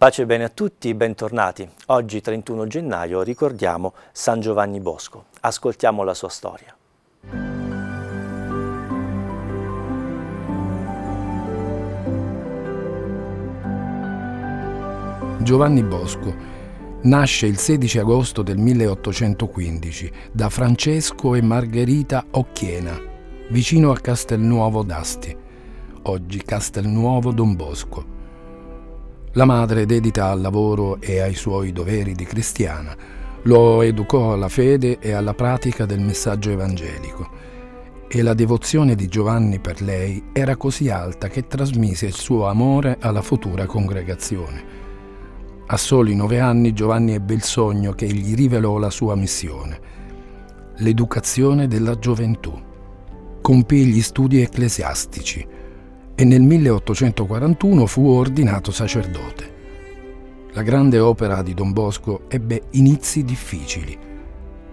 Pace e bene a tutti, bentornati. Oggi 31 gennaio ricordiamo San Giovanni Bosco. Ascoltiamo la sua storia. Giovanni Bosco nasce il 16 agosto del 1815 da Francesco e Margherita Occhiena, vicino a Castelnuovo d'Asti, oggi Castelnuovo Don Bosco. La madre, dedita al lavoro e ai suoi doveri di cristiana, lo educò alla fede e alla pratica del messaggio evangelico e la devozione di Giovanni per lei era così alta che trasmise il suo amore alla futura congregazione. A soli nove anni Giovanni ebbe il sogno che gli rivelò la sua missione, l'educazione della gioventù. Compì gli studi ecclesiastici, e nel 1841 fu ordinato sacerdote. La grande opera di Don Bosco ebbe inizi difficili.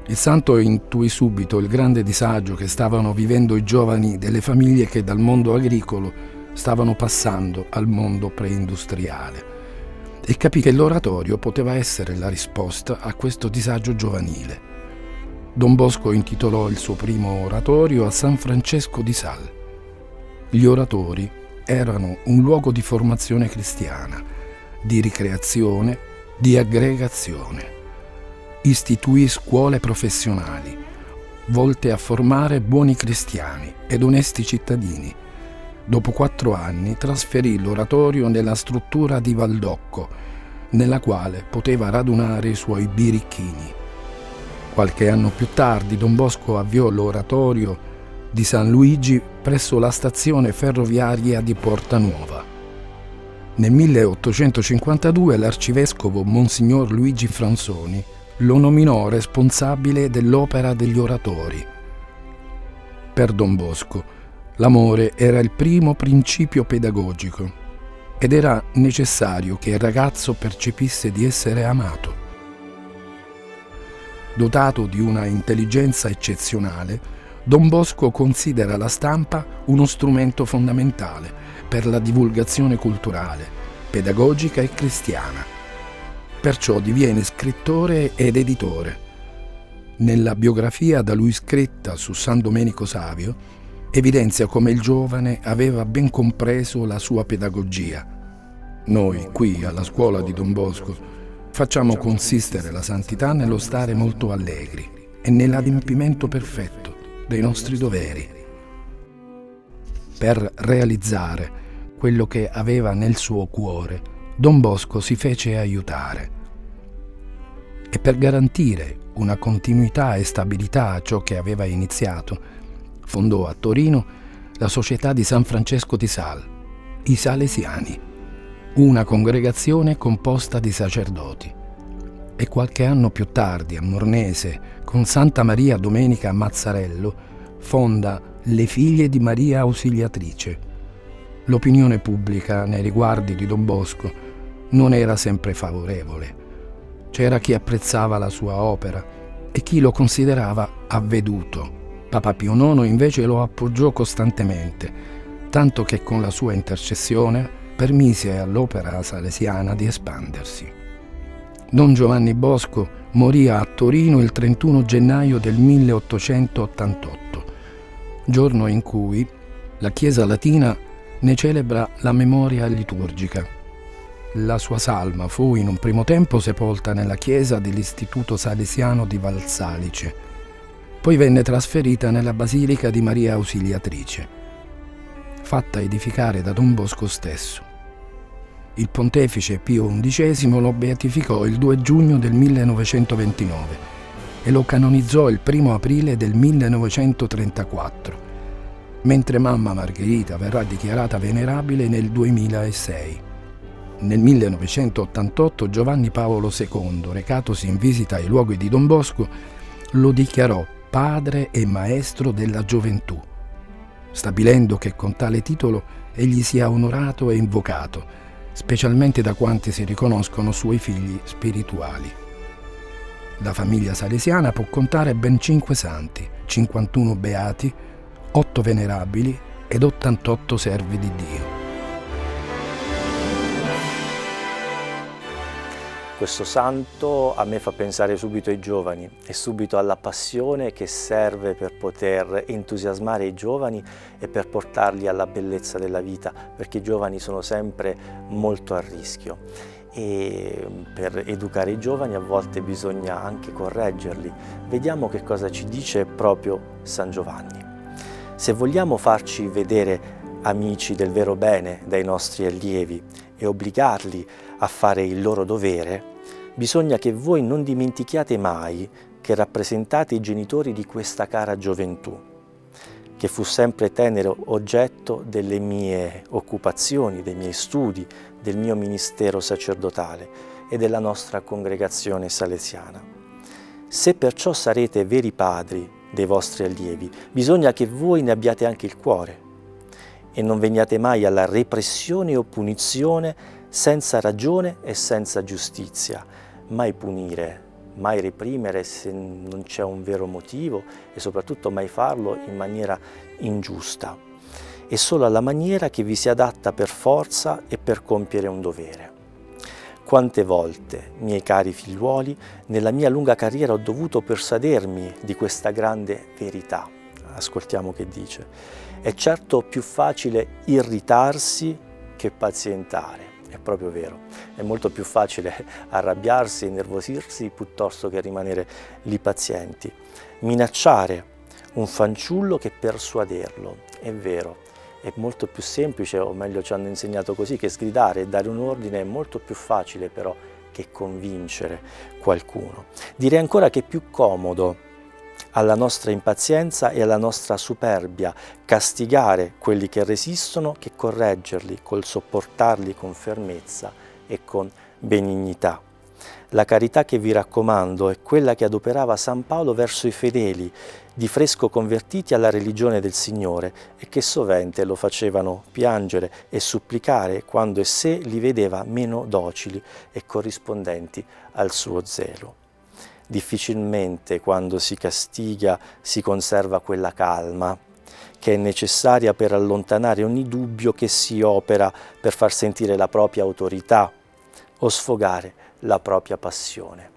Il santo intuì subito il grande disagio che stavano vivendo i giovani delle famiglie che dal mondo agricolo stavano passando al mondo preindustriale e capì che l'oratorio poteva essere la risposta a questo disagio giovanile. Don Bosco intitolò il suo primo oratorio a San Francesco di Sal. Gli oratori erano un luogo di formazione cristiana, di ricreazione, di aggregazione. Istituì scuole professionali, volte a formare buoni cristiani ed onesti cittadini. Dopo quattro anni trasferì l'oratorio nella struttura di Valdocco, nella quale poteva radunare i suoi birichini. Qualche anno più tardi Don Bosco avviò l'oratorio di San Luigi presso la stazione ferroviaria di Porta Nuova. Nel 1852 l'arcivescovo Monsignor Luigi Franzoni lo nominò responsabile dell'opera degli oratori. Per Don Bosco l'amore era il primo principio pedagogico ed era necessario che il ragazzo percepisse di essere amato. Dotato di una intelligenza eccezionale, Don Bosco considera la stampa uno strumento fondamentale per la divulgazione culturale, pedagogica e cristiana. Perciò diviene scrittore ed editore. Nella biografia da lui scritta su San Domenico Savio, evidenzia come il giovane aveva ben compreso la sua pedagogia. Noi, qui alla scuola di Don Bosco, facciamo consistere la santità nello stare molto allegri e nell'adempimento perfetto dei nostri doveri, per realizzare quello che aveva nel suo cuore, Don Bosco si fece aiutare. E per garantire una continuità e stabilità a ciò che aveva iniziato, fondò a Torino la Società di San Francesco di Sal, i Salesiani, una congregazione composta di sacerdoti. E qualche anno più tardi, a Mornese, con Santa Maria Domenica Mazzarello, fonda Le figlie di Maria Ausiliatrice. L'opinione pubblica nei riguardi di Don Bosco non era sempre favorevole. C'era chi apprezzava la sua opera e chi lo considerava avveduto. Papa Pio IX invece lo appoggiò costantemente, tanto che con la sua intercessione permise all'opera salesiana di espandersi. Don Giovanni Bosco morì a Torino il 31 gennaio del 1888, giorno in cui la Chiesa latina ne celebra la memoria liturgica. La sua salma fu in un primo tempo sepolta nella chiesa dell'Istituto Salesiano di Valsalice, poi venne trasferita nella Basilica di Maria Ausiliatrice, fatta edificare da Don Bosco stesso il pontefice Pio XI lo beatificò il 2 giugno del 1929 e lo canonizzò il 1 aprile del 1934, mentre mamma Margherita verrà dichiarata venerabile nel 2006. Nel 1988 Giovanni Paolo II, recatosi in visita ai luoghi di Don Bosco, lo dichiarò padre e maestro della gioventù, stabilendo che con tale titolo egli sia onorato e invocato, specialmente da quanti si riconoscono suoi figli spirituali. La famiglia salesiana può contare ben 5 santi, 51 beati, 8 venerabili ed 88 servi di Dio. Questo santo a me fa pensare subito ai giovani e subito alla passione che serve per poter entusiasmare i giovani e per portarli alla bellezza della vita, perché i giovani sono sempre molto a rischio e per educare i giovani a volte bisogna anche correggerli. Vediamo che cosa ci dice proprio San Giovanni. Se vogliamo farci vedere amici del vero bene dai nostri allievi e obbligarli a fare il loro dovere, bisogna che voi non dimentichiate mai che rappresentate i genitori di questa cara gioventù, che fu sempre tenero oggetto delle mie occupazioni, dei miei studi, del mio ministero sacerdotale e della nostra congregazione salesiana. Se perciò sarete veri padri dei vostri allievi, bisogna che voi ne abbiate anche il cuore e non veniate mai alla repressione o punizione senza ragione e senza giustizia, mai punire, mai reprimere se non c'è un vero motivo e soprattutto mai farlo in maniera ingiusta e solo alla maniera che vi si adatta per forza e per compiere un dovere. Quante volte, miei cari figliuoli, nella mia lunga carriera ho dovuto persuadermi di questa grande verità. Ascoltiamo che dice. È certo più facile irritarsi che pazientare. È proprio vero, è molto più facile arrabbiarsi e nervosirsi piuttosto che rimanere lì pazienti. Minacciare un fanciullo che persuaderlo, è vero, è molto più semplice, o meglio ci hanno insegnato così, che sgridare e dare un ordine è molto più facile però che convincere qualcuno. Direi ancora che è più comodo alla nostra impazienza e alla nostra superbia castigare quelli che resistono che correggerli col sopportarli con fermezza e con benignità. La carità che vi raccomando è quella che adoperava San Paolo verso i fedeli, di fresco convertiti alla religione del Signore e che sovente lo facevano piangere e supplicare quando sé li vedeva meno docili e corrispondenti al suo zelo. Difficilmente quando si castiga si conserva quella calma che è necessaria per allontanare ogni dubbio che si opera per far sentire la propria autorità o sfogare la propria passione.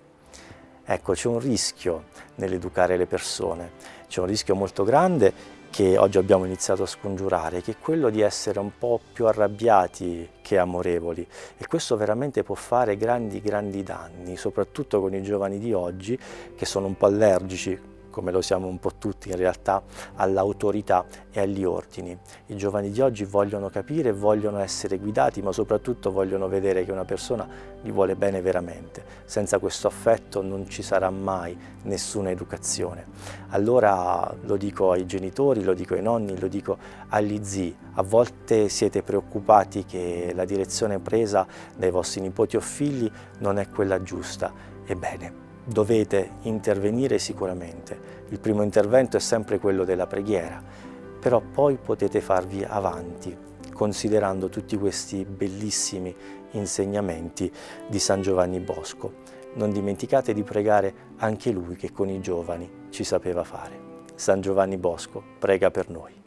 Ecco, c'è un rischio nell'educare le persone, c'è un rischio molto grande che oggi abbiamo iniziato a scongiurare, che è quello di essere un po' più arrabbiati che amorevoli. E questo veramente può fare grandi grandi danni, soprattutto con i giovani di oggi che sono un po' allergici come lo siamo un po' tutti in realtà, all'autorità e agli ordini. I giovani di oggi vogliono capire, vogliono essere guidati, ma soprattutto vogliono vedere che una persona gli vuole bene veramente. Senza questo affetto non ci sarà mai nessuna educazione. Allora lo dico ai genitori, lo dico ai nonni, lo dico agli zii, a volte siete preoccupati che la direzione presa dai vostri nipoti o figli non è quella giusta. Ebbene, dovete intervenire sicuramente. Il primo intervento è sempre quello della preghiera, però poi potete farvi avanti considerando tutti questi bellissimi insegnamenti di San Giovanni Bosco. Non dimenticate di pregare anche lui che con i giovani ci sapeva fare. San Giovanni Bosco prega per noi.